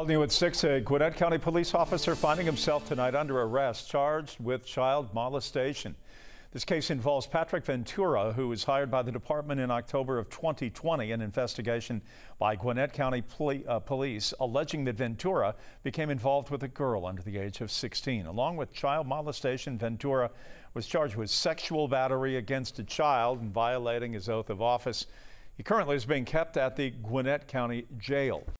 All new at 6, a Gwinnett County police officer finding himself tonight under arrest, charged with child molestation. This case involves Patrick Ventura, who was hired by the department in October of 2020. An investigation by Gwinnett County Poli uh, Police alleging that Ventura became involved with a girl under the age of 16. Along with child molestation, Ventura was charged with sexual battery against a child and violating his oath of office. He currently is being kept at the Gwinnett County Jail.